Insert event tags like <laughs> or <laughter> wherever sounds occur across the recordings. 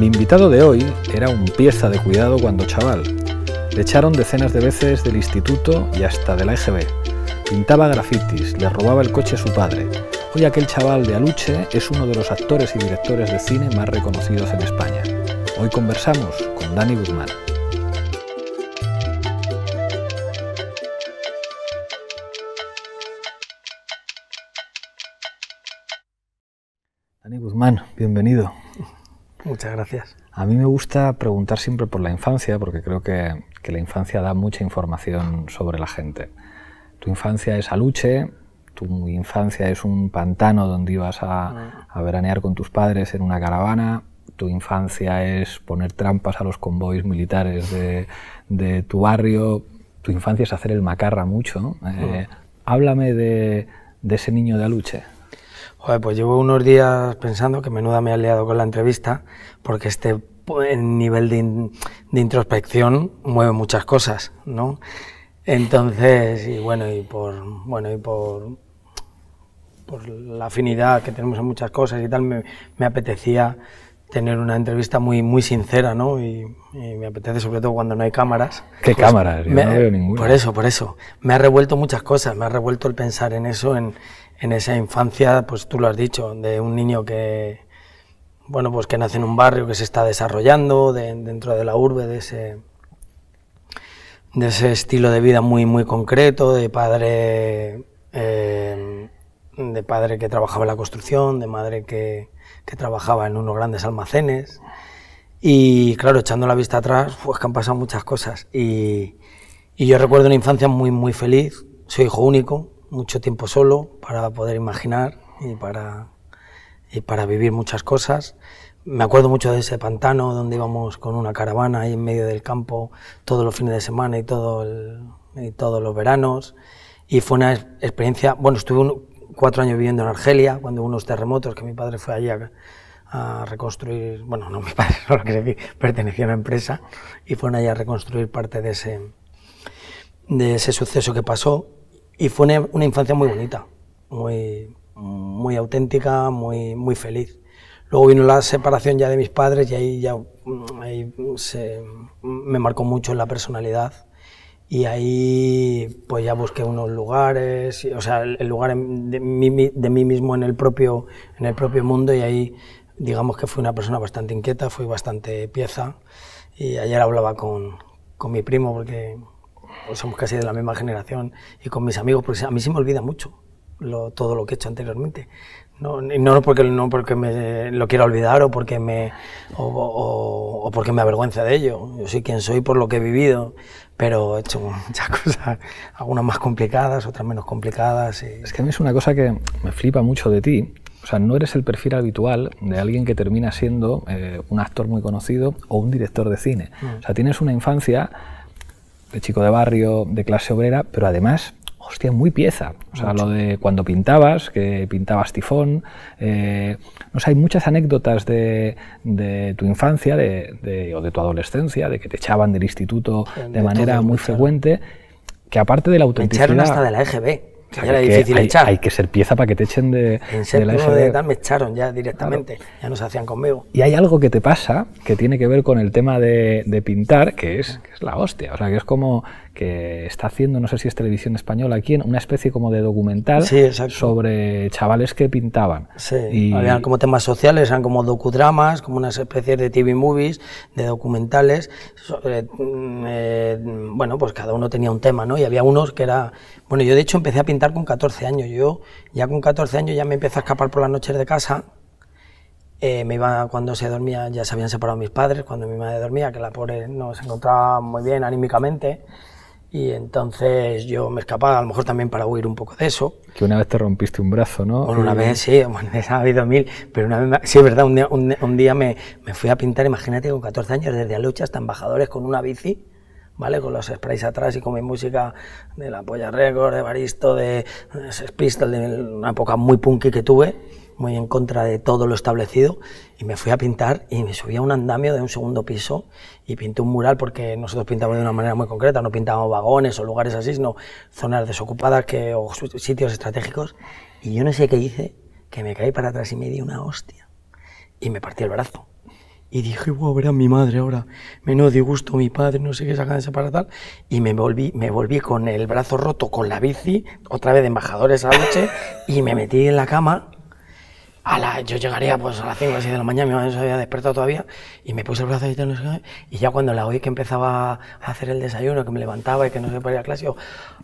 Mi invitado de hoy era un pieza de cuidado cuando chaval. Le echaron decenas de veces del instituto y hasta de la EGB. Pintaba grafitis, le robaba el coche a su padre. Hoy aquel chaval de Aluche es uno de los actores y directores de cine más reconocidos en España. Hoy conversamos con Dani Guzmán. Dani Guzmán, bienvenido. Muchas gracias. A mí me gusta preguntar siempre por la infancia, porque creo que, que, la infancia da mucha información sobre la gente. Tu infancia es aluche, tu infancia es un pantano donde ibas a, a veranear con tus padres en una caravana, tu infancia es poner trampas a los convoys militares de, de tu barrio, tu infancia es hacer el macarra mucho. Eh, háblame de, de ese niño de aluche. Joder, pues llevo unos días pensando que menuda me ha liado con la entrevista, porque este nivel de, in, de, introspección mueve muchas cosas, ¿no? Entonces, y bueno, y por, bueno, y por, por la afinidad que tenemos en muchas cosas y tal, me, me apetecía tener una entrevista muy, muy sincera, ¿no? Y, y, me apetece sobre todo cuando no hay cámaras. ¿Qué pues cámaras? Yo me, no veo ninguna. Por eso, por eso. Me ha revuelto muchas cosas, me ha revuelto el pensar en eso, en, en esa infancia, pues tú lo has dicho, de un niño que, bueno, pues que nace en un barrio que se está desarrollando de, dentro de la urbe, de ese, de ese estilo de vida muy, muy concreto, de padre, eh, de padre que trabajaba en la construcción, de madre que, que trabajaba en unos grandes almacenes. Y claro, echando la vista atrás, pues que han pasado muchas cosas. Y, y yo recuerdo una infancia muy, muy feliz. Soy hijo único, mucho tiempo solo para poder imaginar y para, y para vivir muchas cosas. Me acuerdo mucho de ese pantano donde íbamos con una caravana ahí en medio del campo todos los fines de semana y, todo el, y todos los veranos. Y fue una experiencia, bueno, estuve un, cuatro años viviendo en Argelia cuando hubo unos terremotos que mi padre fue allí a, a reconstruir, bueno, no mi padre, <laughs> no lo que decir, pertenecía a una empresa y fueron allá a reconstruir parte de ese, de ese suceso que pasó y fue una, una, infancia muy bonita, muy, muy auténtica, muy, muy feliz. Luego vino la separación ya de mis padres y ahí ya ahí se, me marcó mucho en la personalidad. Y ahí pues ya busqué unos lugares, o sea, el lugar de mí, de mí mismo en el, propio, en el propio mundo y ahí digamos que fui una persona bastante inquieta, fui bastante pieza. Y ayer hablaba con, con mi primo porque pues somos casi de la misma generación, y con mis amigos, porque a mí se me olvida mucho lo, todo lo que he hecho anteriormente. No, no, porque, no porque me lo quiera olvidar o porque, me, o, o, o, porque me avergüenza de ello. Yo soy quien soy por lo que he vivido, pero he hecho muchas <laughs> cosas, algunas más complicadas, otras menos complicadas. Y... Es que a mí es una cosa que me flipa mucho de ti. O sea, no eres el perfil habitual de alguien que termina siendo eh, un actor muy conocido o un director de cine. Mm. O sea, tienes una infancia de chico de barrio, de clase obrera, pero además, hostia, muy pieza. O sea, Mucho. lo de cuando pintabas, que pintabas tifón. Eh, no sé, hay muchas anécdotas de, de tu infancia de, de, o de tu adolescencia, de que te echaban del instituto de, de manera muy frecuente, que aparte de la autenticidad. Me echaron hasta de la EGB. Sea, era difícil hay, echar. Hay que ser pieza para que te echen de, en de la EGB. De tal, me echaron ya directamente, claro. ya no se hacían conmigo. Y hay algo que te pasa que tiene que ver con el tema de, de pintar, que es, que es la hostia. O sea, que es como que está haciendo, no sé si es televisión española aquí, una especie como de documental sí, sobre chavales que pintaban. Sí, y... habían como temas sociales, eran como docudramas, como unas especies de TV movies, de documentales. Sobre, eh, bueno, pues cada uno tenía un tema, ¿no? Y había unos que era... Bueno, yo de hecho empecé a pintar con 14 años. Yo ya con 14 años ya me empecé a escapar por las noches de casa. Eh, me iba cuando se dormía, ya se habían separado mis padres, cuando mi madre dormía, que la pobre no se encontraba muy bien anímicamente. Y entonces yo me escapaba, a lo mejor también para huir un poco de eso. Que una vez te rompiste un brazo, ¿no? Bueno, una vez sí, bueno, <laughs> ha habido mil, pero una vez, sí, es verdad, un día, un, un día me, me, fui a pintar, imagínate, con 14 años, desde Alucha hasta Embajadores con una bici, ¿vale? Con los sprays atrás y con mi música de la Polla Record, de Baristo, de Sex Pistols, de una época muy punky que tuve muy en contra de todo lo establecido y me fui a pintar y me subí a un andamio de un segundo piso y pinté un mural porque nosotros pintamos de una manera muy concreta, no pintábamos vagones o lugares así, sino zonas desocupadas que, o sitios estratégicos y yo no sé qué hice, que me caí para atrás y me di una hostia y me partí el brazo. Y dije, wow, verá mi madre ahora, menudo disgusto mi padre, no sé qué, sacan para tal. Y me volví, me volví con el brazo roto, con la bici, otra vez de embajadores a la noche, y me metí en la cama la, yo llegaría pues a las 5 o 6 de la mañana, mi madre se había despertado todavía, y me puse el brazo y no sé y ya cuando la oí que empezaba a hacer el desayuno, que me levantaba y que no se podía a clase, yo,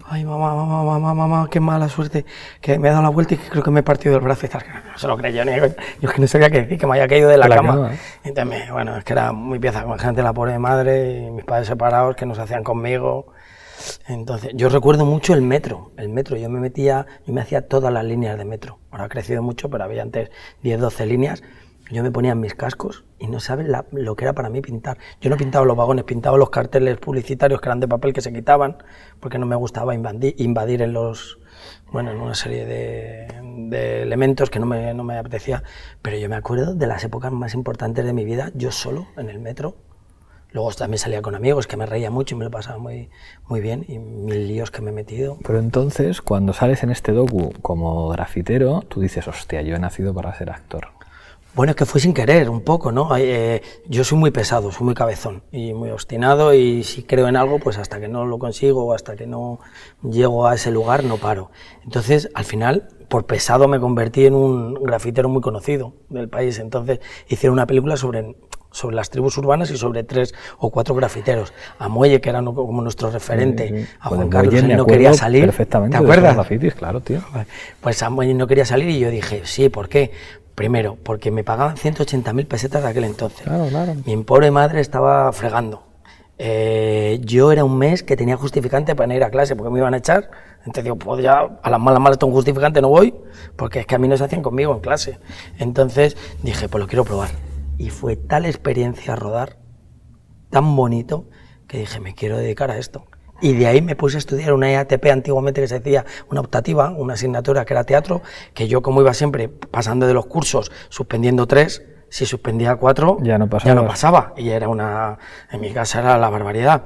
ay mamá, mamá, mamá, mamá, qué mala suerte, que me he dado la vuelta y que creo que me he partido el brazo y tal, no se lo creyó ni yo, yo que no sabía qué decir, que me haya caído de la, cama. Entonces, bueno, es que era muy pieza, gente la pobre madre, y mis padres separados que nos hacían conmigo, entonces, yo recuerdo mucho el metro. El metro, yo me metía, yo me hacía todas las líneas de metro. Ahora ha crecido mucho, pero había antes 10, 12 líneas. Yo me ponía mis cascos y no sabes lo que era para mí pintar. Yo no pintaba los vagones, pintaba los carteles publicitarios que eran de papel que se quitaban, porque no me gustaba invadir, en los, bueno, en una serie de, de elementos que no me, no me apetecía. Pero yo me acuerdo de las épocas más importantes de mi vida, yo solo en el metro, Luego también salía con amigos, que me reía mucho y me lo pasaba muy, muy bien, y mil líos que me he metido. Pero entonces, cuando sales en este docu como grafitero, tú dices, hostia, yo he nacido para ser actor. Bueno, es que fue sin querer, un poco, ¿no? Eh, yo soy muy pesado, soy muy cabezón y muy obstinado y si creo en algo, pues hasta que no lo consigo o hasta que no llego a ese lugar, no paro. Entonces, al final, por pesado me convertí en un grafitero muy conocido del país. Entonces, hicieron una película sobre sobre las tribus urbanas y sobre tres o cuatro grafiteros. A Muelle, que era como nuestro referente, a Juan Carlos, él no quería salir. Perfectamente, ¿te acuerdas? grafitis, claro, tío. Pues a Muelle no quería salir y yo dije, sí, ¿por qué? Primero, porque me pagaban 180.000 pesetas de aquel entonces. Claro, claro. Mi pobre madre estaba fregando. Eh, yo era un mes que tenía justificante para ir a clase porque me iban a echar. Entonces digo, pues ya a las malas malas tengo justificante, no voy, porque es que a mí no se hacían conmigo en clase. Entonces dije, pues lo quiero probar. Y fue tal experiencia rodar, tan bonito, que dije, me quiero dedicar a esto. Y de ahí me puse a estudiar una EATP antiguamente que se decía una optativa, una asignatura que era teatro, que yo como iba siempre pasando de los cursos, suspendiendo tres, si suspendía cuatro, ya no pasaba. Ya no pasaba. Y era una, en mi casa era la barbaridad.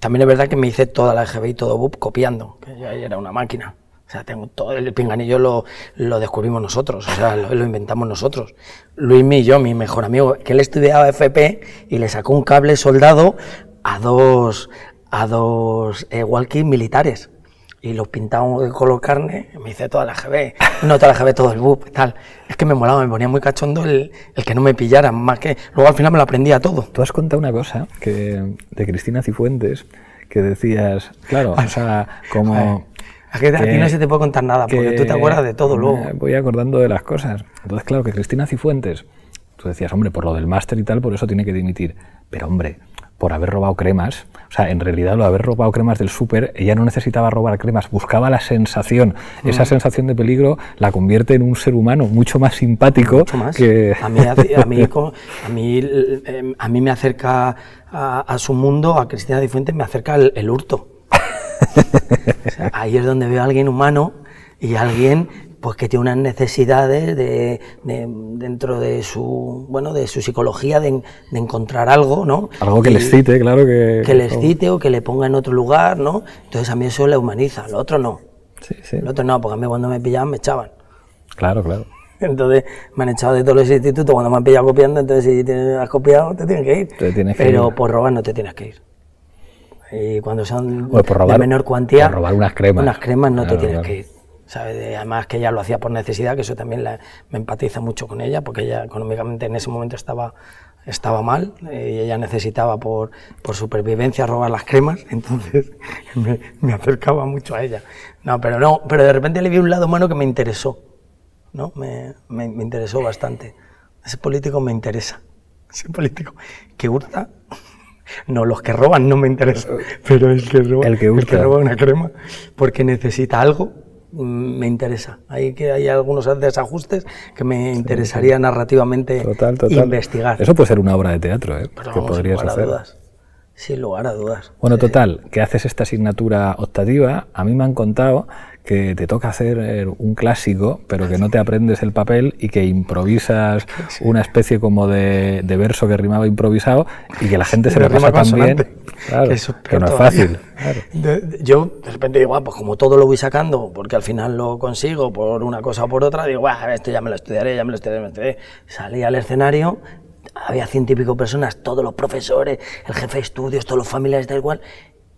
También es verdad que me hice toda la EGB y todo BUP copiando, que ya era una máquina. O sea, tengo todo el pinganillo lo, lo descubrimos nosotros, o sea, lo, inventamos nosotros. Luis y yo, mi mejor amigo, que él estudiaba FP y le sacó un cable soldado a dos, a dos eh, walkies militares. Y los pintamos de color carne, me hice toda la GB, no toda la GB, todo el BUP, tal. Es que me molaba, me ponía muy cachondo el, el, que no me pillaran, más que. Luego al final me lo aprendía todo. Tú has contado una cosa que, de Cristina Cifuentes, que decías, claro, o sea, como. A, que, a ti no se te puede contar nada, porque tú te acuerdas de todo luego. Voy acordando de las cosas. Entonces, claro, que Cristina Cifuentes, tú decías, hombre, por lo del máster y tal, por eso tiene que dimitir. Pero, hombre, por haber robado cremas, o sea, en realidad lo de haber robado cremas del súper, ella no necesitaba robar cremas, buscaba la sensación. Esa mm. sensación de peligro la convierte en un ser humano mucho más simpático. Mucho más. Que... A, mí, a, mí, <laughs> a, mí, em, a mí me acerca a, su mundo, a Cristina Cifuentes me acerca el hurto <laughs> ahí es donde veo a alguien humano y alguien pues que tiene unas necesidades de, dentro de su bueno de su psicología de, encontrar algo no algo que les cite claro que que les cite o que le ponga en otro lugar no entonces a mí eso le humaniza lo otro no. Sí, sí. lo otro no porque a mí cuando me pillaban me echaban. Claro claro. Entonces me han echado de todos los institutos cuando me han pillado copiando entonces si te has copiado te tienes que ir. Te tienes que pero ir. por robar no te tienes que ir y cuando son de menor cuantía, por robar unas cremas. Unas cremas no te tienes que ir. Además que ella lo hacía por necesidad, que eso también me empatiza mucho con ella, porque ella económicamente en ese momento estaba, estaba mal eh, y ella necesitaba por, por supervivencia robar las cremas, <laughs> entonces me, me, acercaba mucho a ella. No, pero no, pero de repente le vi un lado humano que me interesó, ¿no? Me, me, me interesó bastante. Ese político me interesa, ese político que hurta no, los que roban no me interesan, pero el que roba, el que, roba una crema porque necesita algo mm, me interesa. Hay que hay algunos desajustes que me interesaría narrativamente investigar. Eso puede ser una obra de teatro, ¿eh? que podrías hacer. dudas. Sin lugar a dudas. Bueno, total, que haces esta asignatura optativa. A mí me han contado que te toca hacer eh, un clásico, pero que no te aprendes el papel y que improvisas una especie como de, verso que rimaba improvisado y que la gente se lo pasa tan bien. Claro, que, no es fácil. yo de repente digo, ah, pues como todo lo voy sacando, porque al final lo consigo por una cosa o por otra, digo, esto ya me lo estudiaré, ya me lo estudiaré, me lo estudiaré. Salí al escenario, había ciento y pico personas, todos los profesores, el jefe de estudios, todos los familiares, tal cual,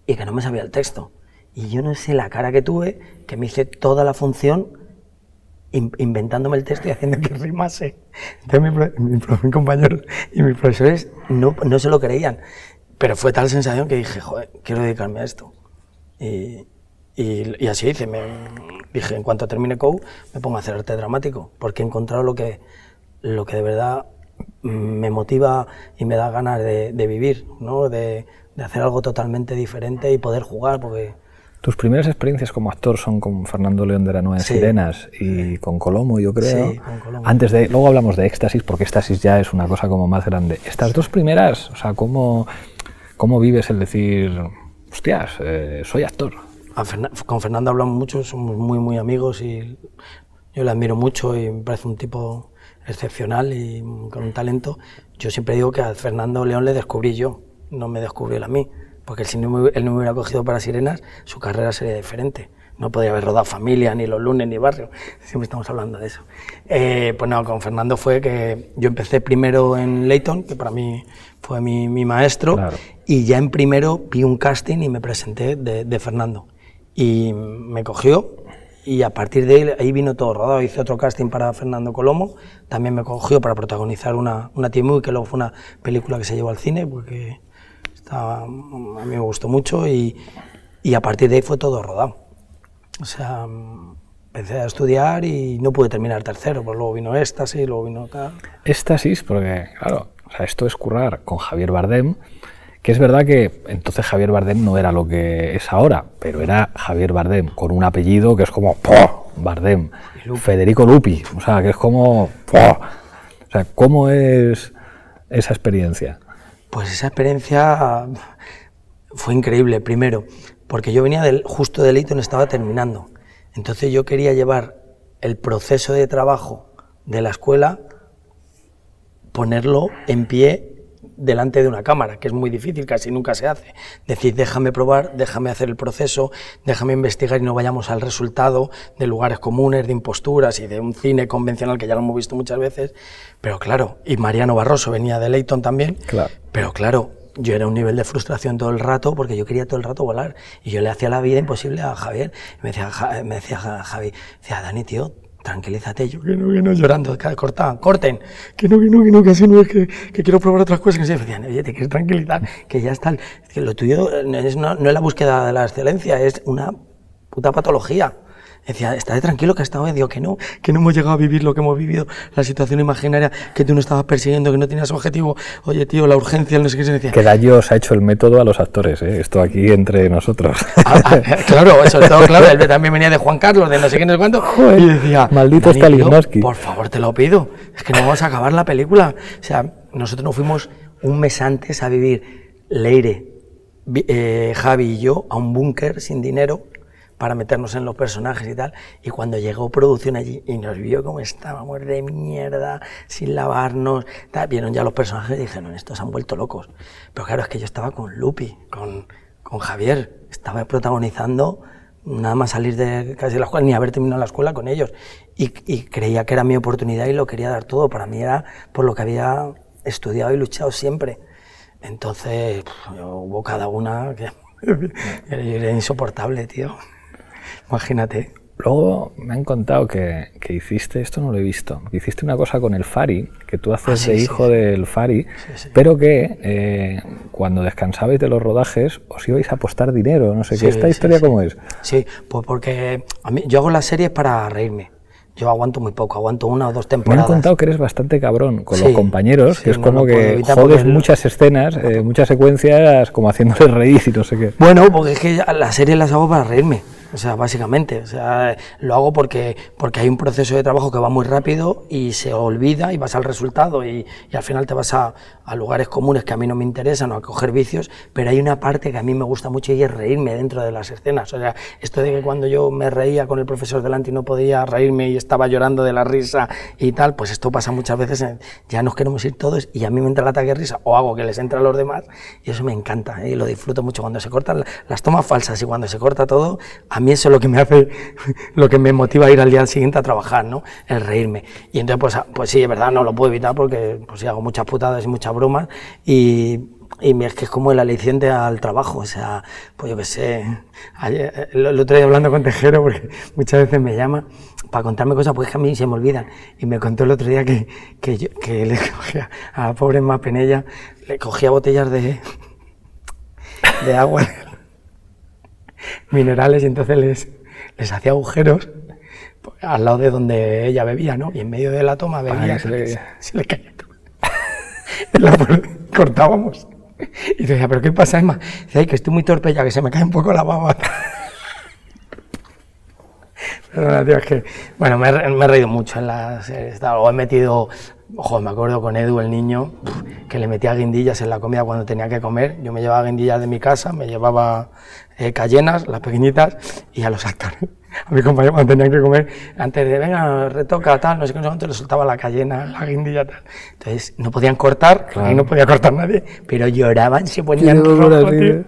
y que no me sabía el texto. Y yo no sé la cara que tuve, que me hice toda la función inventándome el texto y haciendo que rimase. Entonces mi, mi, compañero y mis profesores no, no, se lo creían. Pero fue tal sensación que dije, joder, quiero dedicarme a esto. Y, y, así hice. Me, dije, en cuanto termine COU, me pongo a hacer arte dramático, porque he encontrado lo que, lo que de verdad me motiva y me da ganas de, de vivir, ¿no? de, de hacer algo totalmente diferente y poder jugar, porque tus primeras experiencias como actor son con Fernando León de la Nueva Sirenas y con Colomo, yo creo. Sí, con Colomo. Antes de, luego hablamos de Éxtasis, porque Éxtasis ya es una cosa como más grande. Estas dos primeras, o sea, ¿cómo, cómo vives el decir, hostias, eh, soy actor? con Fernando hablamos mucho, somos muy, muy amigos y yo le admiro mucho y me parece un tipo excepcional y con un talento. Yo siempre digo que a Fernando León le descubrí yo, no me descubrió él a mí porque si no, él no me hubiera cogido para Sirenas, su carrera sería diferente. No podría haber rodado familia, ni los lunes, ni barrio. Siempre estamos hablando de eso. Eh, pues no, con Fernando fue que yo empecé primero en Leighton, que para mí fue mi, mi maestro, y ya en primero vi un casting y me presenté de, de, Fernando. Y me cogió, y a partir de ahí, ahí vino todo rodado. Hice otro casting para Fernando Colomo, también me cogió para protagonizar una, una Movie, que luego fue una película que se llevó al cine, porque a mí me gustó mucho y, y, a partir de ahí fue todo rodado. O sea, empecé a estudiar y no pude terminar tercero, pues luego vino Éxtasis, luego vino tal. Éxtasis, porque claro, o sea, esto es currar con Javier Bardem, que es verdad que entonces Javier Bardem no era lo que es ahora, pero era Javier Bardem, con un apellido que es como ¡poh! Bardem, Federico Lupi, o sea, que es como ¡poh! O sea, ¿cómo es esa experiencia? Pues esa experiencia fue increíble, primero, porque yo venía del, justo de Leighton, estaba terminando. Entonces yo quería llevar el proceso de trabajo de la escuela, ponerlo en pie delante de una cámara, que es muy difícil, casi nunca se hace. Decir, déjame probar, déjame hacer el proceso, déjame investigar y no vayamos al resultado de lugares comunes, de imposturas y de un cine convencional que ya lo hemos visto muchas veces. Pero claro, y Mariano Barroso venía de Leighton también, claro. pero claro, yo era un nivel de frustración todo el rato porque yo quería todo el rato volar y yo le hacía la vida imposible a Javier. Me decía, me decía Javi, decía, Dani, tío, tranquilízate, yo que no, que no, llorando, cortaban, corten, que no, que no, que no, que así no es que, quiero probar otras cosas, que se decían, oye, te quieres tranquilizar, que ya está, que lo tuyo es, no, no es la búsqueda de la excelencia, es una puta patología. Decía, estate tranquilo que hasta hoy, digo que no, que no hemos llegado a vivir lo que hemos vivido, la situación imaginaria que tú no estabas persiguiendo, que no tenías objetivo, oye tío, la urgencia, no sé qué se decía. Que daño os ha hecho el método a los actores, ¿eh? esto aquí entre nosotros. Ah, ah, claro, eso todo claro, él también venía de Juan Carlos, de no sé qué, no sé cuánto, y decía, maldito Stalinowski. Por favor, te lo pido, es que no vamos a acabar la película. O sea, nosotros nos fuimos un mes antes a vivir Leire, eh, Javi y yo a un búnker sin dinero para meternos en los personajes y tal. Y cuando llegó producción allí y nos vio como estábamos de mierda, sin lavarnos, vieron ya los personajes y dijeron, estos han vuelto locos. Pero claro, es que yo estaba con Lupi, con, con Javier, estaba protagonizando nada más salir de casi la escuela, ni haber terminado la escuela con ellos. Y, y, creía que era mi oportunidad y lo quería dar todo. Para mí era por lo que había estudiado y luchado siempre. Entonces, hubo cada una que <laughs> era insoportable, tío. Imagínate. Luego me han contado que, que, hiciste, esto no lo he visto, que hiciste una cosa con el Fari, que tú haces ah, de hijo del Fari, pero que eh, cuando descansabais de los rodajes os ibais a apostar dinero, no sé qué. ¿Esta historia cómo es? Sí, pues porque a mí, yo hago las series para reírme. Yo aguanto muy poco, aguanto una o dos temporadas. Me han contado que eres bastante cabrón con los compañeros, que es como que jodes muchas escenas, eh, muchas secuencias como haciéndoles reír y no sé qué. Bueno, porque es que las series las hago para reírme. O sea, básicamente, o sea, lo hago porque, porque hay un proceso de trabajo que va muy rápido y se olvida y vas al resultado y, al final te vas a, a, lugares comunes que a mí no me interesan o a coger vicios, pero hay una parte que a mí me gusta mucho y es reírme dentro de las escenas. O sea, esto de que cuando yo me reía con el profesor delante y no podía reírme y estaba llorando de la risa y tal, pues esto pasa muchas veces, ya nos queremos ir todos y a mí me entra el ataque de risa o hago que les entre a los demás y eso me encanta y lo disfruto mucho cuando se cortan las tomas falsas y cuando se corta todo, a eso es lo que me hace, <laughs> lo que me motiva a ir al día siguiente a trabajar, ¿no? El reírme. Y entonces, pues, pues sí, es verdad, no lo puedo evitar porque pues sí, hago muchas putadas y muchas bromas y, y es que es como el aliciente al trabajo, o sea, pues yo qué sé, ayer, el otro día hablando con Tejero, porque <laughs> muchas veces me llama para contarme cosas, pues que a mí se me olvidan, y me contó el otro día que, que, yo, que <laughs> le cogía a la pobre Mapenella, le cogía botellas de, de agua minerales y entonces les, les hacía agujeros al lado de donde ella bebía, ¿no? Y en medio de la toma bebía, se, le, se le caía todo. <laughs> cortábamos. Y decía, ¿pero qué pasa, Emma? Dice, ay, que estoy muy torpe ya, que se me cae un poco la baba. <laughs> Perdona, tío, es que, bueno, me, me he reído mucho en las o he metido, ojo, me acuerdo con Edu, el niño, que le metía guindillas en la comida cuando tenía que comer. Yo me llevaba guindillas de mi casa, me llevaba eh, cayenas, las pequeñitas, y a los actores a mi compañero cuando tenían que comer, antes de, venga, retoca, tal, no sé qué, no sé le soltaba la cayena, la guindilla, tal. Entonces, no podían cortar, claro. no podía cortar nadie, pero lloraban, se ponían rojos, tío.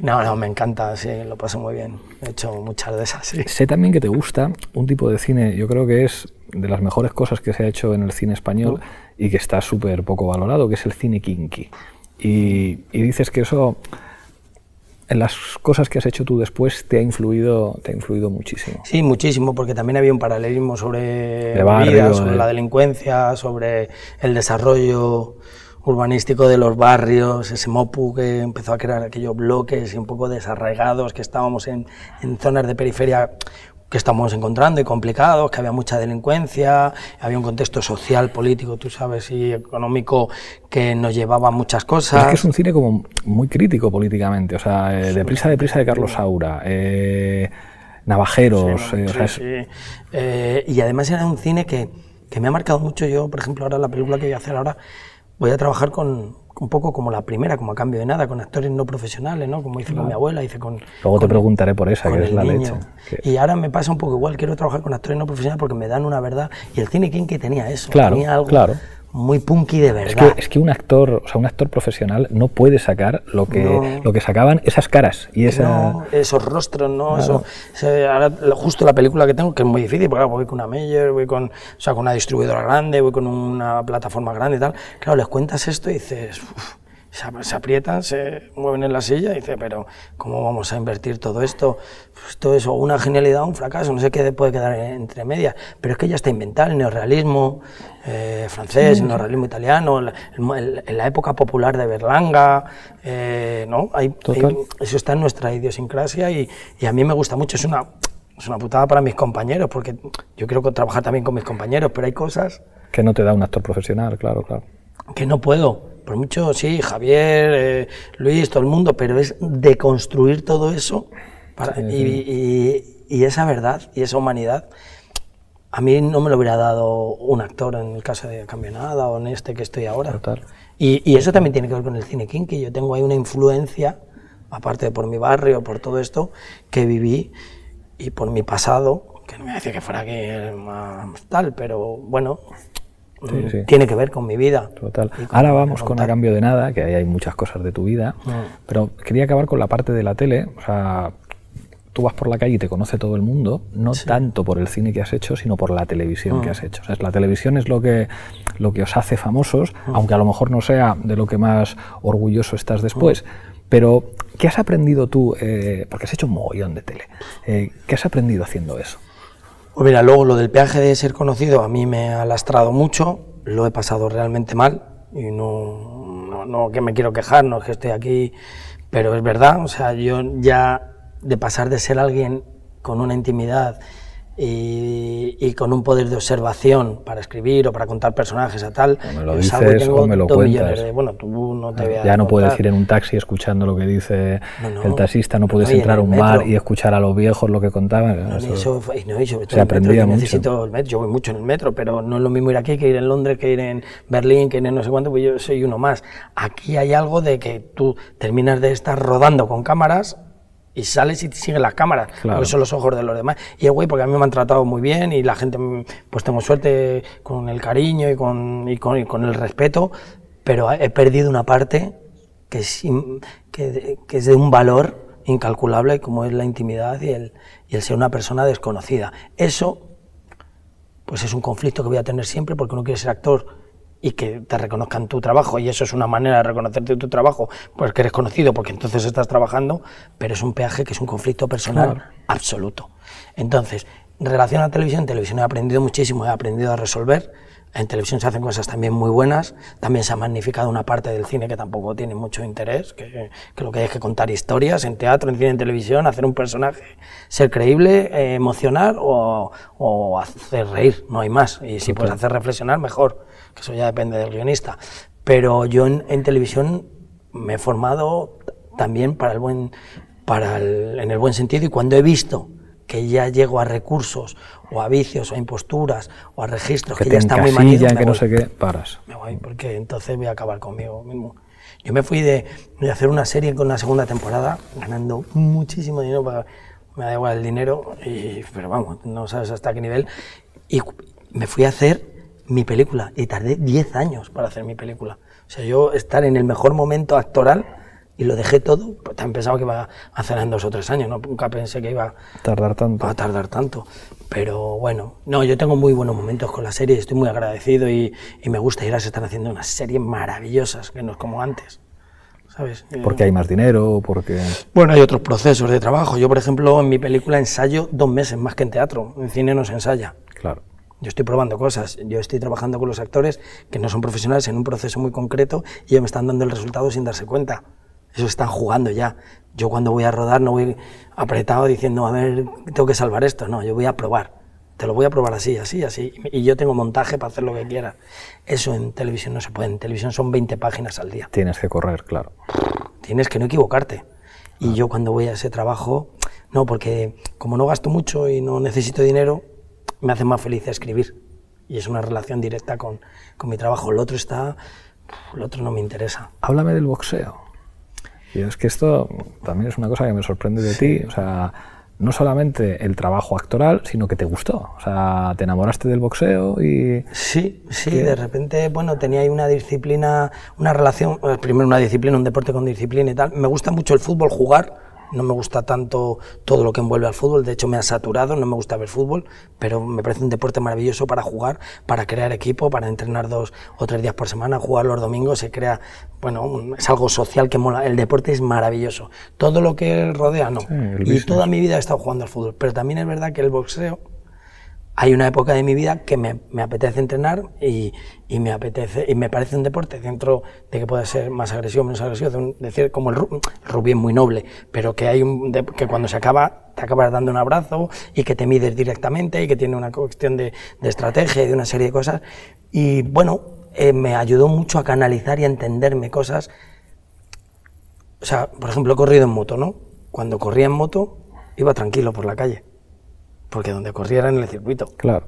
No, no, me encanta, sí, lo paso muy bien. He hecho muchas de esas, sí. Sé también que te gusta un tipo de cine, yo creo que es de las mejores cosas que se ha hecho en el cine español uh. y que está súper poco valorado, que es el cine kinky. Y, y dices que eso en las cosas que has hecho tú después te ha influido, te ha influido muchísimo. Sí, muchísimo, porque también había un paralelismo sobre la vida, sobre la delincuencia, sobre el desarrollo urbanístico de los barrios, ese MOPU que empezó a crear aquellos bloques y un poco desarraigados, que estábamos en, en zonas de periferia que estamos encontrando y complicados, que había mucha delincuencia, había un contexto social, político, tú sabes, y económico que nos llevaba a muchas cosas. Pero es que es un cine como muy crítico políticamente, o sea, eh, Deprisa, Deprisa de Carlos Saura, eh, Navajeros... Sí, eh, o sea, sí. Eh, y además era un cine que, que me ha marcado mucho. Yo, por ejemplo, ahora la película que voy a hacer ahora, voy a trabajar con, un poco como la primera, como a cambio de nada, con actores no profesionales, ¿no? Como hice con mi abuela, hice con... Luego te preguntaré por esa, que es la niño. leche. Y ahora me pasa un poco igual, quiero trabajar con actores no profesionales porque me dan una verdad. Y el cine King que tenía eso, Claro, tenía algo claro. Muy punky de verdad. Es que, es que un actor, o sea, un actor profesional no puede sacar lo que, No. lo que sacaban esas caras y esa... No, esos rostros, ¿no? Claro. Eso, ahora, justo la película que tengo, que es muy difícil, porque claro, voy con una Meyer, voy con, o sea, con una distribuidora grande, voy con una plataforma grande y tal. Claro, les cuentas esto y dices, "Uf", se, ap- se aprietan, se mueven en la silla y dices, pero ¿cómo vamos a invertir todo esto? Pues todo eso, una genialidad un fracaso, no sé qué puede quedar entre medias, pero es que ya está inventado el neorrealismo eh, francés, el neorrealismo italiano, el- el- el- la época popular de Berlanga, eh, ¿no? Hay, Total. hay- eso está en nuestra idiosincrasia y, y a mí me gusta mucho. Es una, es una putada para mis compañeros, porque yo quiero trabajar también con mis compañeros, pero hay cosas que no te da un actor profesional, claro, claro. que no puedo. Por mucho, sí, Javier, eh, Luis, todo el mundo, pero es deconstruir todo eso para- Sí, y, y- y esa verdad y esa humanidad. A mí no me lo hubiera dado un actor en el caso de Cambio Nada o en este que estoy ahora. Total. Y, y eso también tiene que ver con el cine kinky. Yo tengo ahí una influencia, aparte de por mi barrio, por todo esto, que viví y por mi pasado, que no me voy a decir que fuera que más tal, pero bueno, Sí, mm, sí. tiene que ver con mi vida. Total. Ahora vamos con. A Cambio de Nada, que ahí hay muchas cosas de tu vida, Mm. pero quería acabar con la parte de la tele. O sea, tú vas por la calle y te conoce todo el mundo, no tanto por el cine que has hecho, sino por la televisión Mm. que has hecho. O sea, la televisión es lo que, lo que os hace famosos, Mm. aunque a lo mejor no sea de lo que más orgulloso estás Mm. después. Pero, ¿qué has aprendido tú? eh, porque has hecho un mogollón de tele. Eh, ¿Qué has aprendido haciendo eso? Pues mira, luego lo del peaje de ser conocido a mí me ha lastrado mucho, lo he pasado realmente mal y no, no, no que me quiero quejar, no es que estoy aquí, pero es verdad, o sea, yo ya de pasar de ser alguien con una intimidad y, y con un poder de observación para escribir o para contar personajes a tal, O me lo es algo que dices tengo o me lo cuentas. de- bueno, tú no te Ya no puedes ir en un taxi escuchando lo que dice No, no. el taxista, no No, puedes en entrar a un bar metro. y escuchar a los viejos lo que contaban. No, Eso- eso fue- no, y sobre todo se metro, aprendía yo mucho. necesito el metro, yo voy mucho en el metro, pero no es lo mismo ir aquí que ir en Londres, que ir en Berlín, que ir en no sé cuánto, pues yo soy uno más. Aquí hay algo de que tú terminas de estar rodando con cámaras y sales y te siguen las cámaras, Claro. porque son los ojos de los demás. Y es güey, porque a mí me han tratado muy bien y la gente, pues tengo suerte con el cariño y con, y con, y con el respeto, pero he perdido una parte que es, que, que es de un valor incalculable como es la intimidad y el, y el ser una persona desconocida. Eso, pues es un conflicto que voy a tener siempre porque uno quiere ser actor y que te reconozcan tu trabajo y eso es una manera de reconocerte tu trabajo porque eres conocido porque entonces estás trabajando, pero es un peaje que es un conflicto personal absoluto. Entonces, en relación a la televisión, en televisión he aprendido muchísimo, he aprendido a resolver, en televisión se hacen cosas también muy buenas, también se ha magnificado una parte del cine que tampoco tiene mucho interés, que, lo que hay es que contar historias en teatro, en cine, en televisión, hacer un personaje, ser creíble, eh, emocionar o, o, hacer reír, no hay más. Y si puedes hacer reflexionar, mejor, que eso ya depende del guionista. Pero yo en, televisión me he formado también para el buen, para el, en el buen sentido y cuando he visto que ya llego a recursos o a vicios o a imposturas o a registros que, ya está muy manido, que no sé qué, paras. Me voy, porque entonces voy a acabar conmigo mismo. Yo me fui de, hacer una serie con una segunda temporada ganando muchísimo dinero, para, me da igual el dinero, y, pero vamos, no sabes hasta qué nivel, y me fui a hacer mi película y tardé 10 años para hacer mi película. O sea, yo estar en el mejor momento actoral y lo dejé todo, pues también pensaba que iba a hacer en dos o tres años, ¿no? nunca pensé que iba tardar tanto. a tardar tanto. Pero bueno, no, yo tengo muy buenos momentos con la serie, estoy muy agradecido y, y me gusta. Y ahora se están haciendo unas series maravillosas, que no es como antes. ¿Sabes? Porque hay más dinero, porque... Bueno, hay otros procesos de trabajo. Yo, por ejemplo, en mi película ensayo dos meses más que en teatro. En cine no se ensaya. Claro. Yo estoy probando cosas, yo estoy trabajando con los actores que no son profesionales en un proceso muy concreto y ellos me están dando el resultado sin darse cuenta. Eso están jugando ya. Yo cuando voy a rodar no voy apretado diciendo, a ver, tengo que salvar esto. No, yo voy a probar. Te lo voy a probar así, así, así. Y yo tengo montaje para hacer lo que quiera. Eso en televisión no se puede. En televisión son 20 páginas al día. Tienes que correr, claro. Tienes que no equivocarte. Y yo cuando voy a ese trabajo, no, porque como no gasto mucho y no necesito dinero, me hace más feliz escribir. Y es una relación directa con, con mi trabajo. El otro está, el otro no me interesa. Háblame del boxeo. Y es que esto también es una cosa que me sorprende de ti. O sea, no solamente el trabajo actoral, sino que te gustó. O sea, te enamoraste del boxeo y... Sí, sí, de repente, bueno, tenía ahí una disciplina, una relación, eh, primero una disciplina, un deporte con disciplina y tal. Me gusta mucho el fútbol, jugar, no me gusta tanto todo lo que envuelve al fútbol, de hecho me ha saturado, no me gusta ver fútbol, pero me parece un deporte maravilloso para jugar, para crear equipo, para entrenar dos o tres días por semana, jugar los domingos, se crea, bueno, es algo social que mola, el deporte es maravilloso, todo lo que rodea no, y toda mi vida he estado jugando al fútbol, pero también es verdad que el boxeo hay una época de mi vida que me, me apetece entrenar y, me apetece y me parece un deporte dentro de que pueda ser más agresivo menos agresivo de decir como el, rugby es muy noble pero que hay un que cuando se acaba te acabas dando un abrazo y que te mides directamente y que tiene una cuestión de, de estrategia y de una serie de cosas. Y bueno eh, me ayudó mucho a canalizar y entenderme cosas. O sea por ejemplo he corrido en moto no cuando corría en moto iba tranquilo por la calle porque donde corría en el circuito. Claro.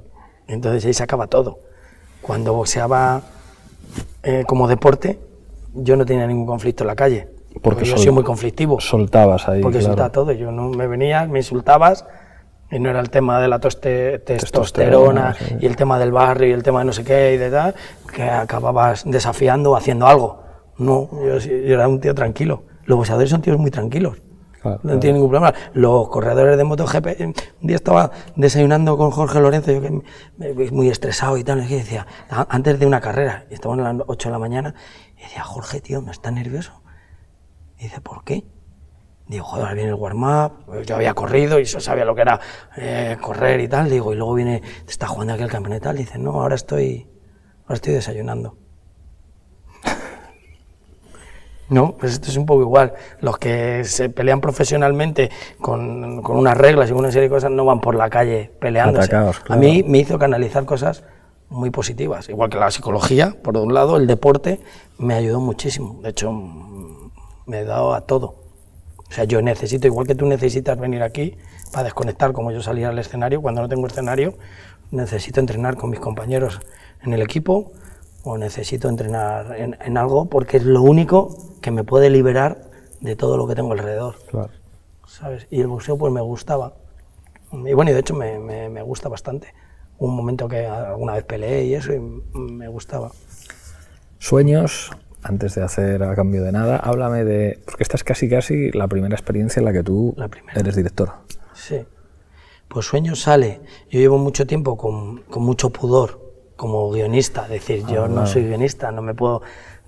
Entonces ahí se acaba todo. Cuando boxeaba eh, como deporte, yo no tenía ningún conflicto en la calle. Porque, yo soy muy conflictivo. Soltabas ahí. Porque soltaba todo. Yo no me venías, me insultabas, y no era el tema de la testosterona, y el tema del barrio y el tema de no sé qué y de tal, que acababas desafiando haciendo algo. No, yo, yo era un tío tranquilo. Los boxeadores son tíos muy tranquilos no tiene ningún problema. Los corredores de MotoGP, eh, un día estaba desayunando con Jorge Lorenzo, yo que me, muy estresado y tal, y decía, antes de una carrera, estaban a las 8 de la mañana, y decía, Jorge, tío, ¿no está nervioso? Y dice, ¿por qué? Digo, joder, ahora viene el warm-up, yo había corrido y yo sabía lo que era eh, correr y tal, digo, y luego viene, está jugando aquí el campeonato y tal, dice, no, ahora estoy, ahora estoy desayunando. No, pues esto es un poco igual. Los que se pelean profesionalmente con, con unas reglas y una serie de cosas no van por la calle peleándose. A mí me hizo canalizar cosas muy positivas. Igual que la psicología, por un lado, el deporte me ayudó muchísimo. De hecho, me he dado a todo. O sea, yo necesito, igual que tú necesitas venir aquí para desconectar, como yo salir al escenario, cuando no tengo escenario, necesito entrenar con mis compañeros en el equipo o necesito entrenar en, algo porque es lo único que me puede liberar de todo lo que tengo alrededor. Claro. ¿Sabes? Y el boxeo pues me gustaba. Y bueno, y de hecho me, me, gusta bastante. Un momento que alguna vez peleé y eso y me gustaba. Sueños, antes de hacer a cambio de nada, háblame de... Porque esta es casi casi la primera experiencia en la que tú eres director. Sí. Pues Sueños sale, yo llevo mucho tiempo con, con mucho pudor como guionista, es decir, yo no soy guionista, no me puedo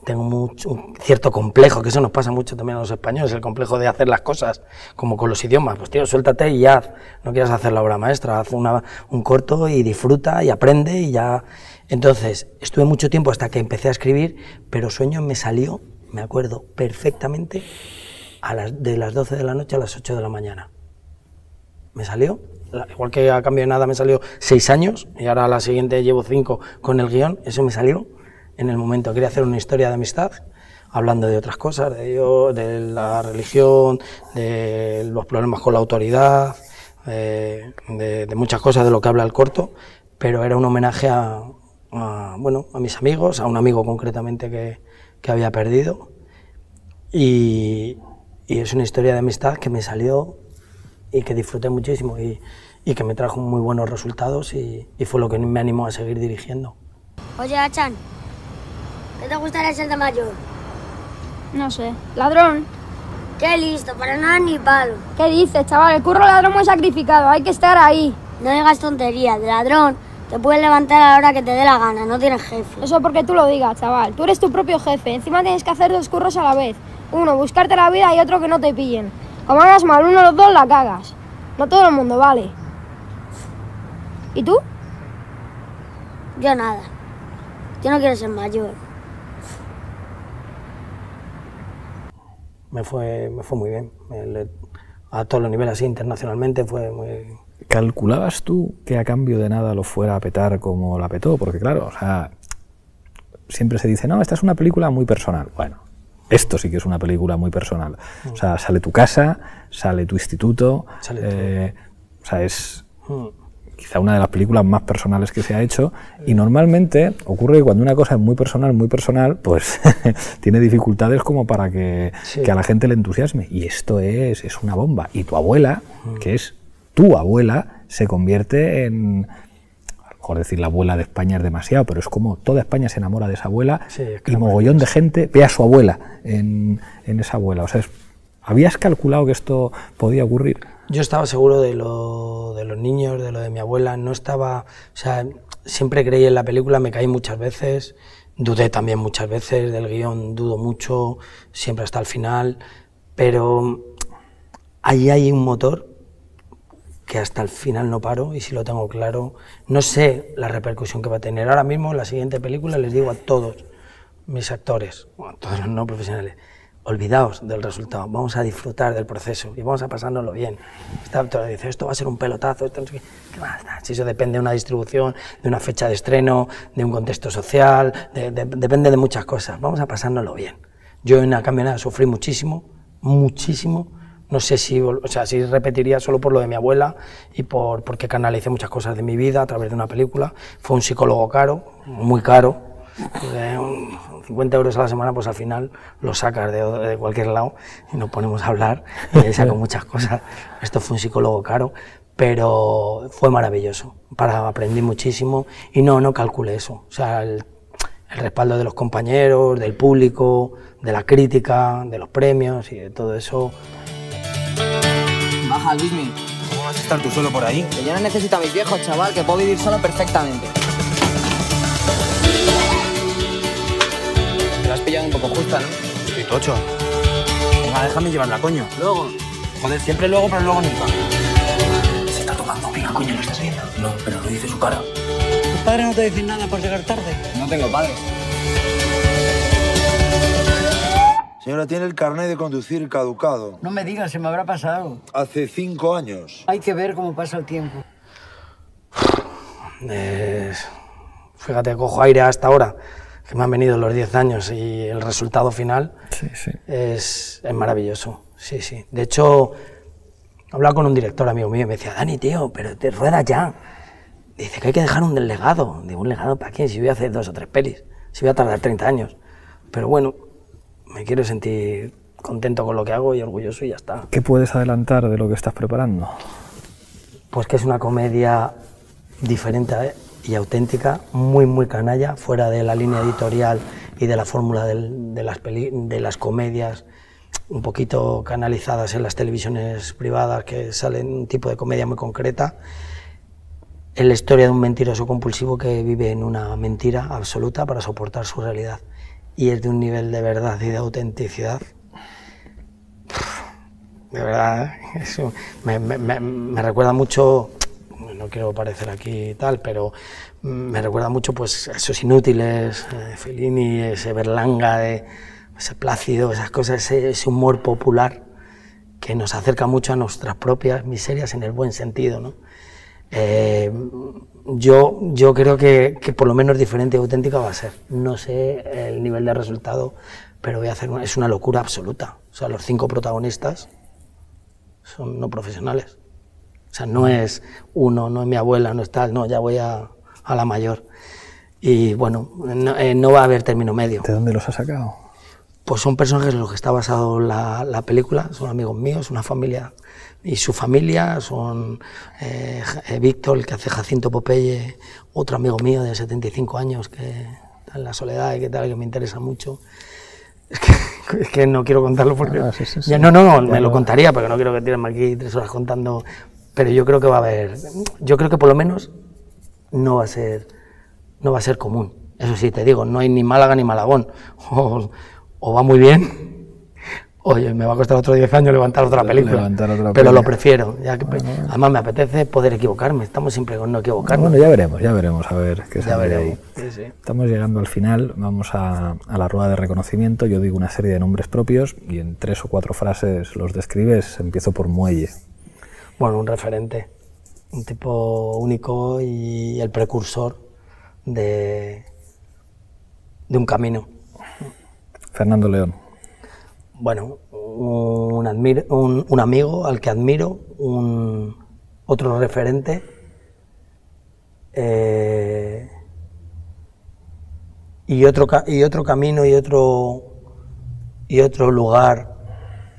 tengo mucho, un cierto complejo, que eso nos pasa mucho también a los españoles, el complejo de hacer las cosas como con los idiomas. Pues tío, suéltate y haz. No quieras hacer la obra maestra, haz una, un corto y disfruta y aprende y ya. Entonces, estuve mucho tiempo hasta que empecé a escribir, pero Sueño me salió, me acuerdo perfectamente, a las, de las 12 de la noche a las 8 de la mañana. Me salió, igual que a cambio de nada me salió 6 años y ahora a la siguiente llevo 5 con el guion, eso me salió en el momento. Quería hacer una historia de amistad, hablando de otras cosas, de, de la religión, de los problemas con la autoridad, de, muchas cosas de lo que habla el corto, pero era un homenaje a, bueno, a mis amigos, a un amigo concretamente que, que había perdido. Y, es una historia de amistad que me salió y que disfruté muchísimo y que me trajo muy buenos resultados y, y, fue lo que me animó a seguir dirigiendo. Oye, Achan, ¿Qué te gustaría ser de mayor? No sé. Ladrón. Qué listo, para nada ni palo. ¿Qué dices, chaval? El curro ladrón muy sacrificado, hay que estar ahí. No digas tonterías, de ladrón te puedes levantar a la hora que te dé la gana, no tienes jefe. Eso porque tú lo digas, chaval. Tú eres tu propio jefe, encima tienes que hacer dos curros a la vez. Uno, buscarte la vida y otro que no te pillen. Como hagas mal uno de los dos, la cagas. No todo el mundo vale. ¿Y tú? Yo nada. Yo no quiero ser mayor. me fue, me fue muy bien. a todos los niveles, así internacionalmente, fue muy... ¿Calculabas tú que a cambio de nada lo fuera a petar como la petó? Porque claro, o sea, siempre se dice, no, esta es una película muy personal. Bueno, esto sí que es una película muy personal. O sea, sale tu casa, sale tu instituto, eh, o sea, es... Mm quizá una de las películas más personales que se ha hecho y normalmente ocurre que cuando una cosa es muy personal, muy personal, pues <laughs> tiene dificultades como para que, a la gente le entusiasme. Y esto es, es una bomba. Y tu abuela, mm. que es tu abuela, se convierte en, a lo mejor decir la abuela de España es demasiado, pero es como toda España se enamora de esa abuela y mogollón de gente ve a su abuela en, en esa abuela, o sea, ¿habías calculado que esto podía ocurrir? Yo estaba seguro de lo de los niños, de lo de mi abuela, no estaba, o sea, siempre creí en la película, me caí muchas veces, dudé también muchas veces del guion, dudo mucho, siempre hasta el final, pero ahí hay un motor que hasta el final no paro y si lo tengo claro, no sé la repercusión que va a tener. Ahora mismo la siguiente película les digo a todos mis actores, a todos los no profesionales, olvidaos del resultado, vamos a disfrutar del proceso y vamos a pasárnoslo bien. Esta autora dice, esto va a ser un pelotazo, esto no sé qué, más Si eso depende de una distribución, de una fecha de estreno, de un contexto social, depende de muchas cosas, vamos a pasárnoslo bien. Yo en la camioneta sufrí muchísimo, muchísimo, no sé si, o sea, si repetiría solo por lo de mi abuela y por, porque canalicé muchas cosas de mi vida a través de una película. Fue un psicólogo caro, muy caro, 50 euros a la semana, pues al final lo sacas de, cualquier lado y nos ponemos a hablar y ahí saco <laughs> muchas cosas. Esto fue un psicólogo caro, pero fue maravilloso. Para aprendí muchísimo y no, no calculé eso. O sea, el, respaldo de los compañeros, del público, de la crítica, de los premios y de todo eso. Baja, Luismi. ¿Cómo vas a estar tú solo por ahí? Que yo no necesito a mis viejos, chaval, que puedo vivir solo perfectamente. Pillado un poco justa, ¿no? Estoy tocho. Venga, déjame llevarla, coño. Luego. Joder, siempre luego, pero luego nunca. Se está tomando venga, coño, ¿lo estás viendo? No, pero lo dice su cara. ¿Tu padre no te dice nada por llegar tarde? No tengo padre. Señora, tiene el carnet de conducir caducado. No me digas, se me habrá pasado. Hace cinco años. Hay que ver cómo pasa el tiempo. fíjate, cojo aire hasta ahora que me han venido los 10 años y el resultado final Es, es, maravilloso. Sí, sí. De hecho, hablaba con un director amigo mío y me decía, Dani, tío, pero te rueda ya. Dice que hay que dejar un legado. Digo, ¿un legado para quién? Si voy a hacer dos o tres pelis, si voy a tardar 30 años. Pero bueno, me quiero sentir contento con lo que hago y orgulloso y ya está. ¿Qué puedes adelantar de lo que estás preparando? Pues que es una comedia diferente ¿eh? Y auténtica, muy, muy canalla, fuera de la línea editorial y de la fórmula de, las de las comedias un poquito canalizadas en las televisiones privadas que salen un tipo de comedia muy concreta. Es la historia de un mentiroso compulsivo que vive en una mentira absoluta para soportar su realidad. Y es de un nivel de verdad y de autenticidad. De verdad, me- me- me recuerda mucho, no quiero parecer aquí tal, pero me recuerda mucho pues, esos inútiles, eh, Fellini, ese Berlanga, ese Plácido, esas cosas, ese, humor popular que nos acerca mucho a nuestras propias miserias en el buen sentido. ¿no? Eh, yo, yo creo que, que por lo menos diferente y auténtica va a ser. No sé el nivel de resultado, pero voy a hacer es una locura absoluta. O sea, los cinco protagonistas son no profesionales. O sea, no es uno, no es mi abuela, no es tal, no, ya voy a, a la mayor. Y bueno, no, eh, no va a haber término medio. ¿De dónde los has sacado? Pues son personajes en los que está basado la, la película, son amigos míos, una familia y su familia, son eh, eh, Víctor, el que hace Jacinto Popeye, otro amigo mío de 75 años que está en la soledad y que tal, que me interesa mucho. Es que, <laughs> es que no quiero contarlo porque... Ah, sí, sí, sí. Ya, no, no, no, Ya me lo lo- contaría, pero no quiero que tiren aquí tres horas contando. Pero yo creo que va a haber... Yo creo que por lo menos no va a ser, no va a ser común. Eso sí, te digo, no hay ni Málaga ni Malagón. O, o va muy bien, <laughs> oye, me va a costar otros 10 años levantar otra película. Levantar otra pero lo prefiero. ya que- además, me apetece poder equivocarme. Estamos siempre con no equivocarnos. Bueno, ya veremos, ya veremos a ver qué sale ahí. veremos. Sí, sí. Estamos llegando al final, vamos a, a la rueda de reconocimiento. Yo digo una serie de nombres propios y en tres o cuatro frases los describes. Empiezo por Muelle. Bueno, un referente, un tipo único y el precursor de, de un camino. Fernando León. Bueno, un, admir- un, un amigo al que admiro, un, otro referente. eh, y, otro, y otro camino y otro, y otro lugar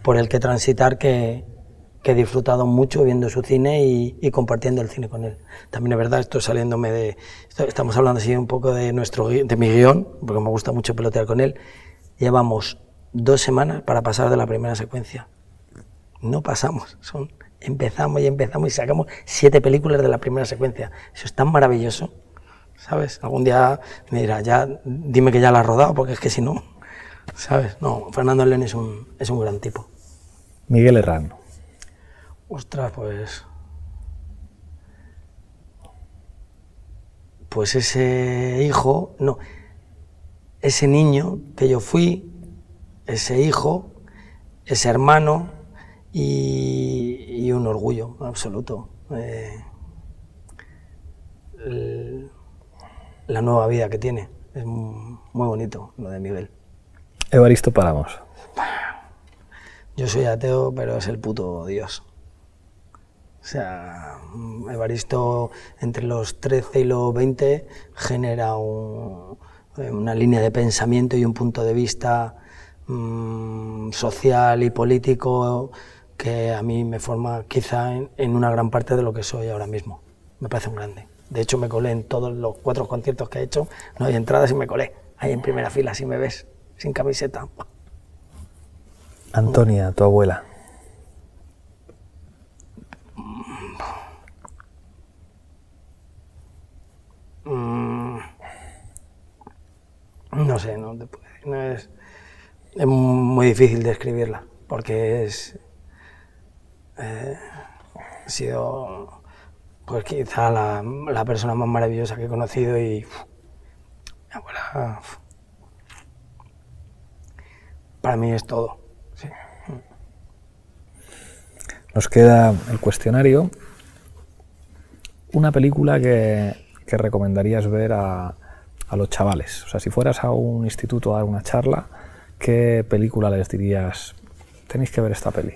por el que transitar que, que he disfrutado mucho viendo su cine y, compartiendo el cine con él. También es verdad, esto saliéndome de... estamos hablando así un poco de, nuestro, de mi guion, porque me gusta mucho pelotear con él. Llevamos dos semanas para pasar de la primera secuencia. No pasamos, son, empezamos y empezamos y sacamos siete películas de la primera secuencia. Eso es tan maravilloso, ¿sabes? Algún día me dirá, ya, dime que ya la has rodado, porque es que si no, ¿sabes? No, Fernando León es un, es un gran tipo. Miguel Herrán. Ostras, pues. Pues ese hijo, no, ese niño que yo fui, ese hijo, ese hermano y, y un orgullo absoluto. Eh, el- la nueva vida que tiene. Es mu- muy bonito lo de Miguel. Evaristo Páramos. Yo soy ateo, pero es el puto Dios. O sea, Evaristo entre los 13 y los 20 genera un- eh, una línea de pensamiento y un punto de vista mm, social y político que a mí me forma quizá en, en una gran parte de lo que soy ahora mismo. Me parece un grande. De hecho, me colé en todos los cuatro conciertos que he hecho, no hay entradas y me colé. Ahí en primera fila, si me ves, sin camiseta. Antonia, tu abuela. Mm, no sé, no, es, es muy difícil describirla, porque es, eh, sido pues quizá la, la persona más maravillosa que he conocido y mi abuela para mí es todo. Nos queda el cuestionario. Una película que, que recomendarías ver a, a los chavales. O sea, si fueras a un instituto a dar una charla, ¿qué película les dirías? Tenéis que ver esta peli.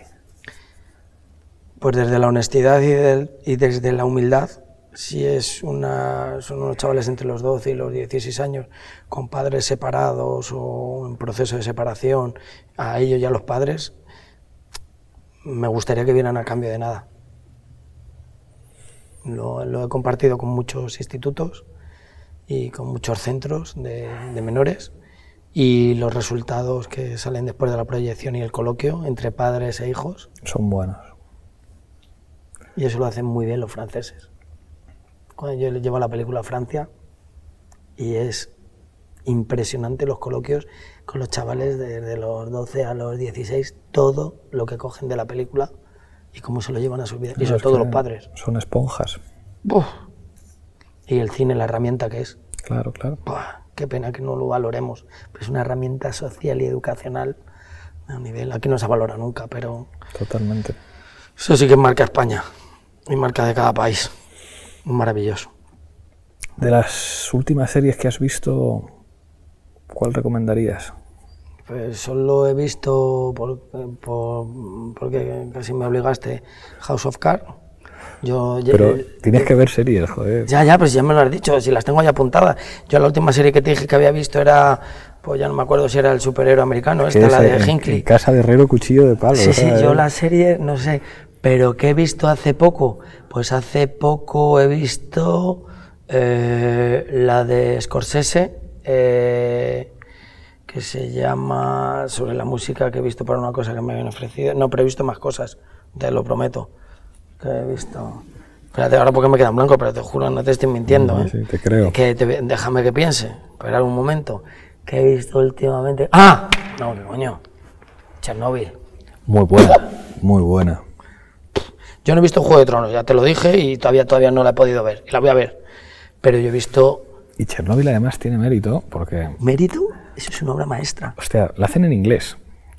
Pues desde la honestidad y, del- y desde la humildad, si es una, son unos chavales entre los 12 y los 16 años con padres separados o en proceso de separación, a ellos y a los padres, me gustaría que vieran a cambio de nada. Lo, lo he compartido con muchos institutos y con muchos centros de, de menores y los resultados que salen después de la proyección y el coloquio entre padres e hijos. Son buenos. Y eso lo hacen muy bien los franceses. Cuando yo le llevo la película a Francia y es impresionante los coloquios con los chavales desde los 12 a los 16, todo lo que cogen de la película y cómo se lo llevan a su vida. Y sobre todo los padres. Son esponjas. Uf. Y el cine, la herramienta que es. Claro, claro. Qué pena que no lo valoremos. Pero es una herramienta social y educacional a nivel. Aquí no se valora nunca, pero. Totalmente. Eso sí que marca España. Y marca de cada país. Maravilloso. De las últimas series que has visto, ¿cuál recomendarías? Pues solo he visto, por, por- porque casi me obligaste, House of Cards. Yo, ya- Pero tienes que ver series, joder. Ya, ya, pues ya me lo has dicho, si las tengo ya apuntadas. Yo la última serie que te dije que había visto era, pues ya no me acuerdo si era el superhéroe americano, esta, es la de en- Hinckley. en Casa de Herrero, Cuchillo de Palo. Sí, o sí, yo eh, la serie, no sé, pero ¿qué he visto hace poco? Pues hace poco he visto eh, la de Scorsese, eh, que se llama, sobre la música que he visto para una cosa que me habían ofrecido. No, pero he visto más cosas, te lo prometo, que he visto. Espérate, ahora porque me queda en blanco, pero te juro, no te estoy mintiendo. Sí, ¿eh? sí, te creo. Que te- déjame que piense, esperar un momento. ¿Qué he visto últimamente? ¡Ah! No, qué coño. Chernobyl. Muy buena, muy buena. Yo no he visto Juego de Tronos, ya te lo dije, y todavía, todavía no la he podido ver. Y la voy a ver. Pero yo he visto Y Chernobyl además tiene mérito porque, Mérito, eso es una obra maestra. hostia, la hacen en inglés.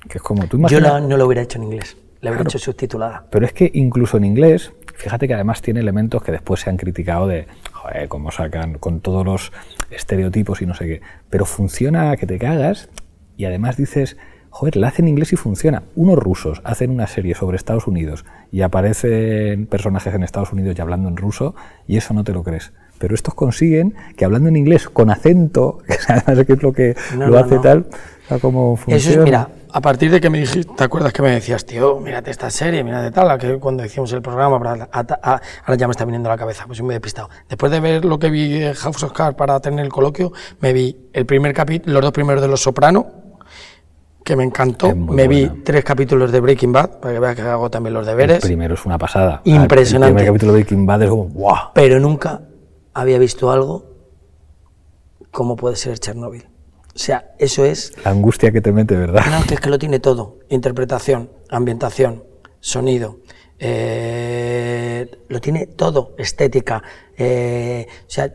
Que es como tú Yo imaginas. la- no lo hubiera hecho en inglés, la hubiera Claro. hecho subtitulada. Pero es que incluso en inglés, fíjate que además tiene elementos que después se han criticado de, joder, cómo sacan con todos los estereotipos y no sé qué. Pero funciona que te cagas y además dices, joder, la hacen en inglés y funciona. Unos rusos hacen una serie sobre Estados Unidos y aparecen personajes en Estados Unidos y hablando en ruso y eso no te lo crees. Pero estos consiguen que hablando en inglés con acento, <laughs> que además es lo que No, lo no, hace no. tal, o sea, cómo funciona. Eso es, mira, a partir de que me dijiste, ¿te acuerdas que me decías, tío, mírate esta serie, mírate tal, que cuando hicimos el programa, para- a- a- ahora ya me está viniendo a la cabeza, pues yo me he despistado. Después de ver lo que vi de House of Cards para tener el coloquio, me vi el primer capítulo, los dos primeros de Los Soprano, que me encantó, me vi tres capítulos de Breaking Bad, para que veas que hago también los El deberes. primero es una pasada. Impresionante. El primer capítulo de Breaking Bad es como, ¡guau! pero nunca había visto algo como puede ser Chernobyl. O sea, eso es, La angustia que te mete, ¿verdad? no, que es que lo tiene todo, interpretación, ambientación, sonido, eh, lo tiene todo, estética, eh, o sea,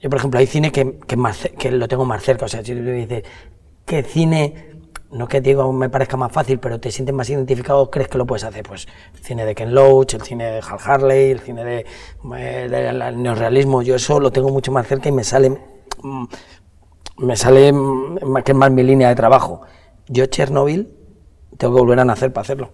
yo por ejemplo hay cine que, que, más ce- que lo tengo más cerca, o sea, si tú me dices, ¿qué cine, no que digo me parezca más fácil, pero te sientes más identificado, crees que lo puedes hacer? Pues el cine de Ken Loach, el cine de Hal Harley, el cine de, eh, del neorrealismo, yo eso lo tengo mucho más cerca y me sale, mm, me sale mm, que es más mi línea de trabajo. Yo Chernobyl tengo que volver a nacer para hacerlo.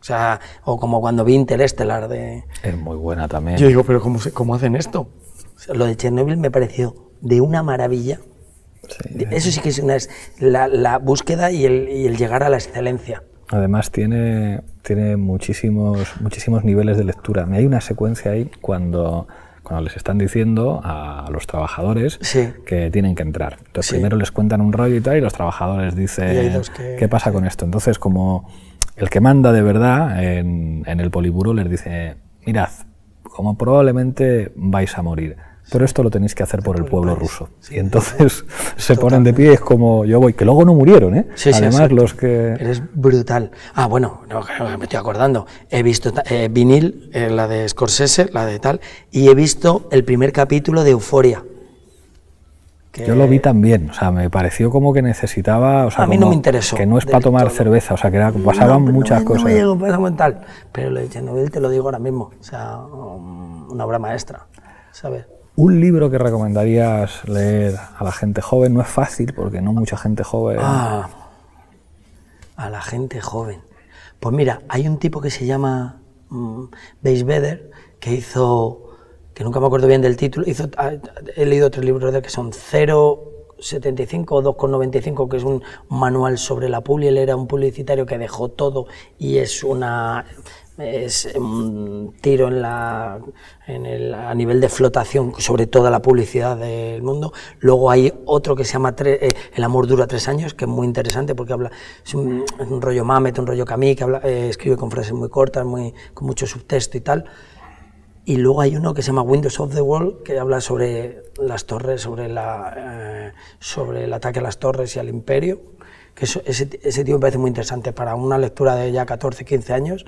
O sea, o como cuando vi Interestelar de... Es muy buena también. Yo digo, pero ¿cómo, se- cómo hacen esto? O sea, lo de Chernobyl me pareció de una maravilla. Sí. Eso sí que es una, es la, la búsqueda y el, y el llegar a la excelencia. Además tiene, tiene muchísimos, muchísimos niveles de lectura. Hay una secuencia ahí cuando, cuando les están diciendo a los trabajadores Sí. que tienen que entrar. Entonces Sí. primero les cuentan un rollo y tal y los trabajadores dicen que- ¿qué pasa con esto? Entonces como el que manda de verdad en, en el poliburo les dice mirad, como probablemente vais a morir. Pero esto lo tenéis que hacer por el pueblo ruso. Y entonces <laughs> se ponen de pie, es como yo voy, que luego no murieron, ¿eh? Sí, sí, Además, los que... Eres brutal. Ah, bueno, no, me estoy acordando. He visto eh, vinil, eh, la de Scorsese, la de tal, y he visto el primer capítulo de Euforia. que- Yo lo vi también, o sea, me pareció como que necesitaba, o sea, A mí no me interesó que no es para tomar todo. cerveza, o sea, que era- No, pasaban pero muchas no cosas. No me llegó a como tal. Pero lo de Chernobyl te lo digo ahora mismo. O sea, um, una obra maestra. ¿Sabes? Un libro que recomendarías leer a la gente joven no es fácil porque no mucha gente joven. Ah, a la gente joven. Pues mira, hay un tipo que se llama Vedder, que hizo, que nunca me acuerdo bien del título, hizo, ah, he leído tres libros de que son 0,75 o 2,95, que es un manual sobre la publi, él era un publicitario que dejó todo y es una, es un tiro en la, en el, a nivel de flotación sobre toda la publicidad del mundo. Luego hay otro que se llama eh, El amor dura tres años, que es muy interesante porque habla, es un, rollo Mamet, un rollo Camille, que habla, eh, escribe con frases muy cortas, muy, con mucho subtexto y tal. Y luego hay uno que se llama Windows of the World, que habla sobre las torres, sobre, la, eh, sobre el ataque a las torres y al imperio. Que ese, ese tío me parece muy interesante para una lectura de ya 14, 15 años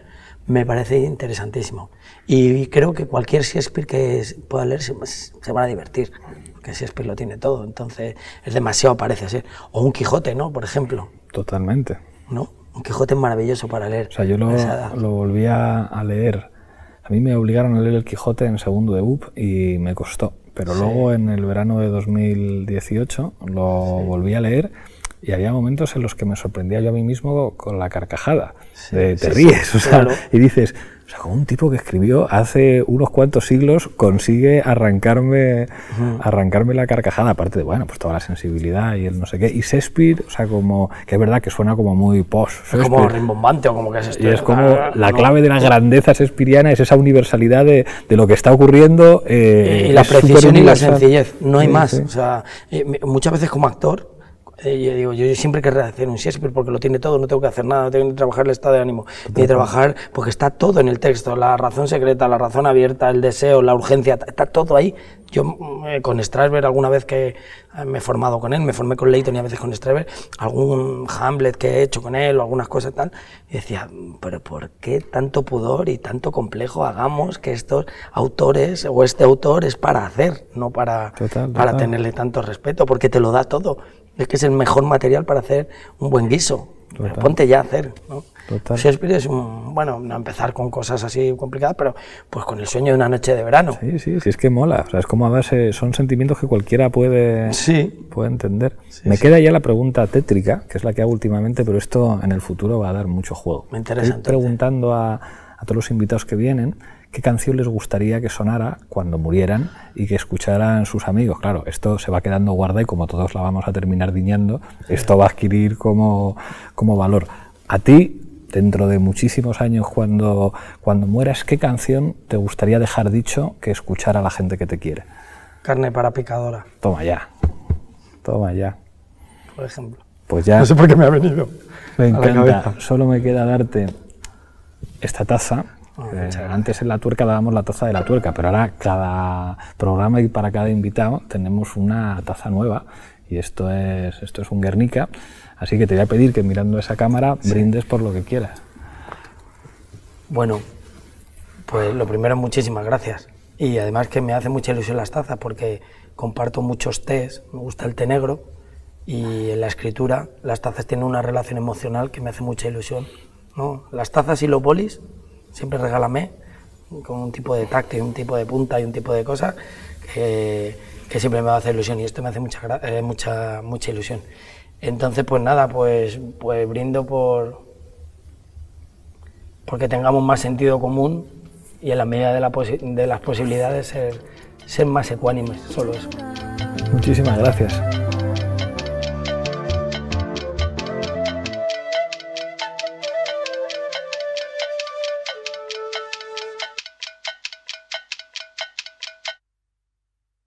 me parece interesantísimo. Y creo que cualquier Shakespeare que pueda leer se, se van a divertir, porque Shakespeare lo tiene todo, entonces es demasiado parece ser. O un Quijote, ¿no? Por ejemplo. Totalmente. ¿No? Un Quijote es maravilloso para leer. O sea, yo lo, lo volví a, leer. A mí me obligaron a leer el Quijote en segundo de UP y me costó. Pero luego en el verano de 2018 lo volví a leer y había momentos en los que me sorprendía yo a mí mismo con la carcajada. te ríes, o sea, y dices, o sea, como un tipo que escribió hace unos cuantos siglos consigue arrancarme, arrancarme la carcajada, aparte de, bueno, pues toda la sensibilidad y el no sé qué. Y Shakespeare, o sea, como, que es verdad que suena como muy post. Es como rimbombante o como que es esto. Y es como la clave de la grandeza shakespeariana es esa universalidad de, de lo que está ocurriendo. Eh, y la precisión y la sencillez, no hay más. O sea, muchas veces como actor eh, yo digo, yo, siempre querré hacer un Shakespeare porque lo tiene todo, no tengo que hacer nada, no tengo que trabajar el estado de ánimo, ni trabajar porque está todo en el texto, la razón secreta, la razón abierta, el deseo, la urgencia, está todo ahí. Yo mm, con Strasberg alguna vez que eh, me he formado con él, me formé con Leighton y a veces con Strasberg, algún Hamlet que he hecho con él o algunas cosas tal, y decía, pero ¿por qué tanto pudor y tanto complejo hagamos que estos autores o este autor es para hacer, no para, para tenerle tanto respeto, porque te lo da todo es que es el mejor material para hacer un buen guiso. Ponte ya a hacer. ¿no? Shakespeare es un, bueno, no empezar con cosas así complicadas, pero pues con el sueño de una noche de verano. Sí, sí, sí, es que mola. O sea, es como a base, son sentimientos que cualquiera puede, sí. puede entender. Me queda ya la pregunta tétrica, que es la que hago últimamente, pero esto en el futuro va a dar mucho juego. Me interesa. Estoy preguntando a, a todos los invitados que vienen qué canción les gustaría que sonara cuando murieran y que escucharan sus amigos. Claro, esto se va quedando guarda y como todos la vamos a terminar diñando, esto va a adquirir como, como valor. A ti, dentro de muchísimos años, cuando, cuando mueras, ¿qué canción te gustaría dejar dicho que escuchara la gente que te quiere? Carne para picadora. Toma ya, toma ya. Por ejemplo. Pues ya. No sé por qué me ha venido. Me encanta. Solo me queda darte esta taza Ah, eh, antes en la tuerca dábamos la taza de la tuerca, pero ahora cada programa y para cada invitado tenemos una taza nueva y esto es, esto es un Guernica. Así que te voy a pedir que mirando esa cámara brindes por lo que quieras. Bueno, pues lo primero, muchísimas gracias. Y además que me hace mucha ilusión las tazas porque comparto muchos tés, me gusta el té negro y en la escritura las tazas tienen una relación emocional que me hace mucha ilusión. ¿no? Las tazas y los bolis siempre regálame con un tipo de tacto y un tipo de punta y un tipo de cosas que, siempre me va a hacer ilusión y esto me hace mucha, eh, mucha, mucha ilusión. Entonces, pues nada, pues, pues brindo por porque tengamos más sentido común y en la medida de, la de las posibilidades ser, ser más ecuánimes, solo eso. Muchísimas gracias.